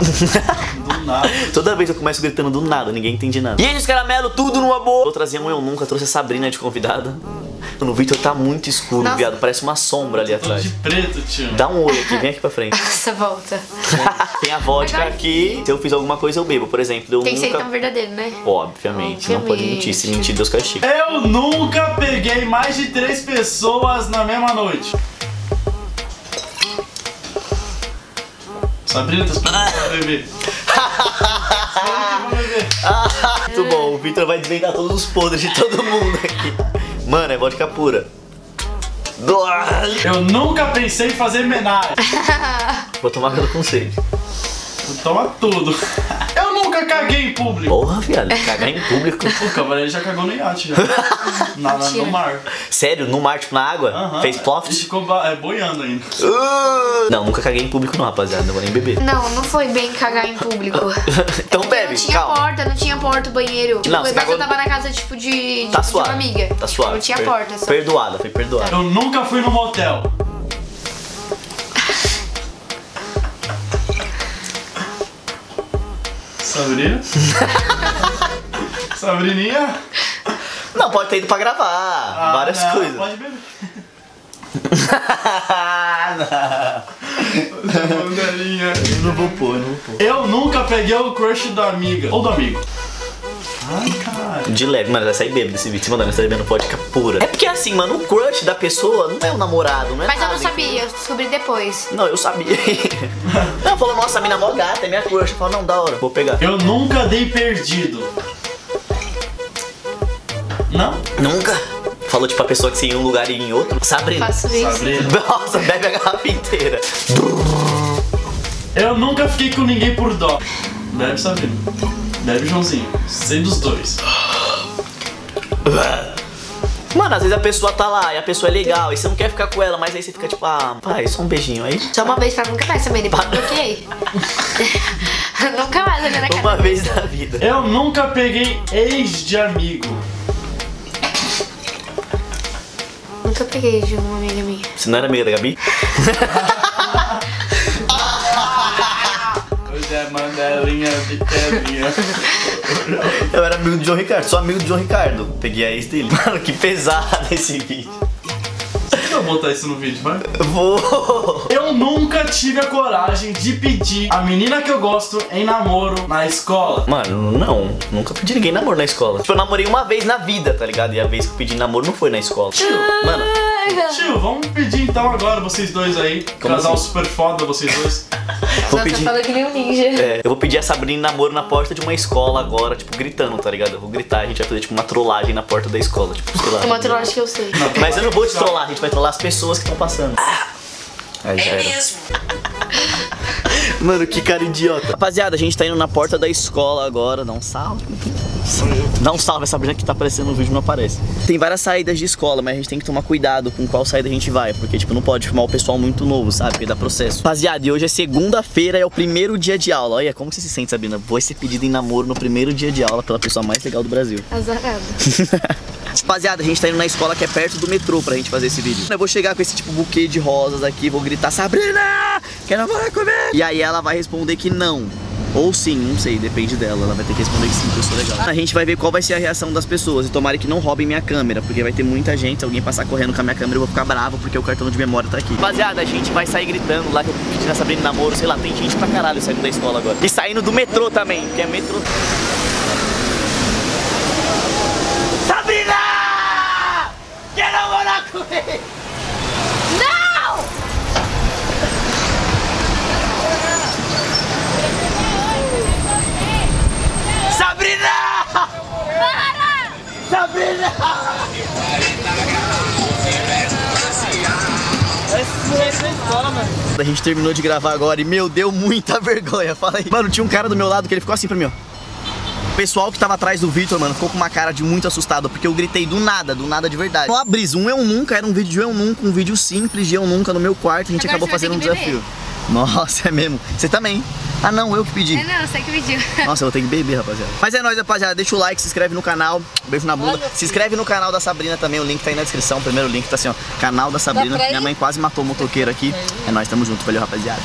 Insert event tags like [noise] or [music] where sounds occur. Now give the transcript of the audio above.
Do nada. Toda vez eu começo gritando do nada, ninguém entende nada. E aí, os caramelo, tudo numa boa. Vou trazer um eu nunca, trouxe a Sabrina de convidada. Mano, o Victor tá muito escuro, Nossa. viado. Parece uma sombra ali atrás. de preto, tio. Dá um olho aqui, vem aqui pra frente. Essa volta. Tem a vodka aqui. Se eu fiz alguma coisa, eu bebo. Por exemplo, eu Tem que ser nunca. tão verdadeiro, né? Obviamente, não pode mentir. Se mentir, Deus castiga. Eu nunca peguei mais de três pessoas na mesma noite. Sabrina, tá esperando pra beber. [laughs] Muito bom, o Victor vai desvendar todos os podres de todo mundo aqui. Mano, é vodka pura. Eu nunca pensei em fazer homenagem. Vou tomar com sede. Toma tudo. Nunca caguei em público. Porra, viado, cagar em público. [laughs] O cavaleiro já cagou no iate já. Na, [laughs] na- no mar. Sério, no mar, tipo na água? Aham. Fez E ploft? ficou ba- é, boiando ainda. Uh! Não, nunca caguei em público não, rapaziada. Não vou nem beber. Não, não foi bem cagar em público. [laughs] então bebe, não tinha calma. porta, não tinha porta o banheiro. Tipo, Não, você mas cagou- eu tava na casa, tipo, de, de, Tá de suave. uma amiga. Tá suave. Não tinha Per- porta, só. Perdoada, foi perdoada. Eu nunca fui no motel. Sabrina? [laughs] Sabrininha? Não, pode ter ido pra gravar. Ah, várias não, coisas. Pode beber. [laughs] não. Mandarinha. Eu não vou pôr, eu não vou pôr. Eu nunca peguei o crush da amiga. Ou do amigo. Ai, caralho. De leve, mano, vai sair bêbado desse vídeo. Se mandar, você tá bebendo vodka pura. É porque assim, mano, o crush da pessoa não é o namorado, não é Mas eu nada. não sabia, eu descobri depois. Não, eu sabia. [laughs] não, falou, nossa, a mina é mó gata, é minha crush. Eu falo, não, da hora, vou pegar. Eu nunca dei perdido. Não? Nunca. Falou tipo a pessoa que se ia em um lugar e ia em outro. Sabrina. Faço isso. Sabrina. Nossa, bebe a garrafa inteira. Eu nunca fiquei com ninguém por dó. Bebe Sabrina. Bebe Joãozinho. Sei dos dois. Mano, às vezes a pessoa tá lá e a pessoa é legal e você não quer ficar com ela, mas aí você fica tipo, ah, pai, só um beijinho aí. Só uma vez pra nunca mais também, depois eu bloqueei. [laughs] nunca mais olhei na cara. Uma vez na vida. Eu nunca peguei ex de amigo. Nunca peguei de uma amiga minha. Você não era amiga da Gabi? [laughs] é mandarinha de pedrinha. Eu era amigo do João Ricardo, sou amigo do João Ricardo. Peguei a ex dele. [laughs] Mano, que pesado esse vídeo. Eu botar isso no vídeo, vai? Eu Vou. Eu nunca tive a coragem de pedir a menina que eu gosto em namoro na escola. Mano, não. Nunca pedi ninguém namoro na escola. Tipo, eu namorei uma vez na vida, tá ligado? E a vez que eu pedi namoro não foi na escola. Mano, Tio, vamos pedir então agora vocês dois aí. Como Casal assim? super foda, vocês dois. Vou Nossa, pedir. falou que nem um ninja. É, eu vou pedir a Sabrina em namoro na porta de uma escola agora, tipo, gritando, tá ligado? Eu vou gritar, a gente vai fazer tipo uma trollagem na porta da escola, tipo, sei lá. Uma trollagem que eu sei. Mas eu não vou te trollar, a gente vai trollar as pessoas que estão passando. Aí já era. Mano, que cara idiota. Rapaziada, a gente tá indo na porta da escola agora. Dá um salve. Dá um salve, essa Sabrina que tá aparecendo no vídeo não aparece. Tem várias saídas de escola, mas a gente tem que tomar cuidado com qual saída a gente vai. Porque, tipo, não pode filmar o pessoal muito novo, sabe? Porque dá processo. Rapaziada, e hoje é segunda-feira, é o primeiro dia de aula. Olha, como você se sente, Sabrina? Vou ser pedido em namoro no primeiro dia de aula pela pessoa mais legal do Brasil. Azarado. [laughs] Rapaziada, a gente tá indo na escola que é perto do metrô pra gente fazer esse vídeo. Eu vou chegar com esse tipo buquê de rosas aqui, vou gritar, Sabrina, quer namorar comigo? E aí ela vai responder que não. Ou sim, não sei, depende dela. Ela vai ter que responder que sim, que eu sou legal. A gente vai ver qual vai ser a reação das pessoas. E tomara que não roubem minha câmera, porque vai ter muita gente. Se alguém passar correndo com a minha câmera, eu vou ficar bravo, porque o cartão de memória tá aqui. Rapaziada, a gente vai sair gritando lá que eu pedi na Sabrina namoro, sei lá, tem gente pra caralho saindo da escola agora. E saindo do metrô também, que é metrô. A gente terminou de gravar agora e, meu, deu muita [laughs] vergonha. Fala aí. Mano, tinha um cara do meu lado que ele ficou assim pra mim, ó. O pessoal que tava atrás do Victor, mano, ficou com uma cara de muito assustado, porque eu gritei do nada, do nada de verdade. Não brisa, um eu nunca, era um vídeo de eu nunca, um vídeo simples de eu nunca no meu quarto, a gente Agora acabou fazendo um beber. desafio. Nossa, [laughs] é mesmo. Você também. Ah não, eu que pedi. É não, você que pediu. [laughs] Nossa, eu vou ter que beber, rapaziada. Mas é nóis, rapaziada. Deixa o like, se inscreve no canal. Beijo na bunda. Se inscreve no canal da Sabrina também. O link tá aí na descrição. O primeiro link tá assim, ó. Canal da Sabrina. Minha mãe quase matou o motoqueiro aqui. É nóis, tamo junto. Valeu, rapaziada.